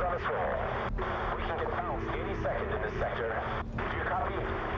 on its. We can get bounced any second in this sector. Do you copy?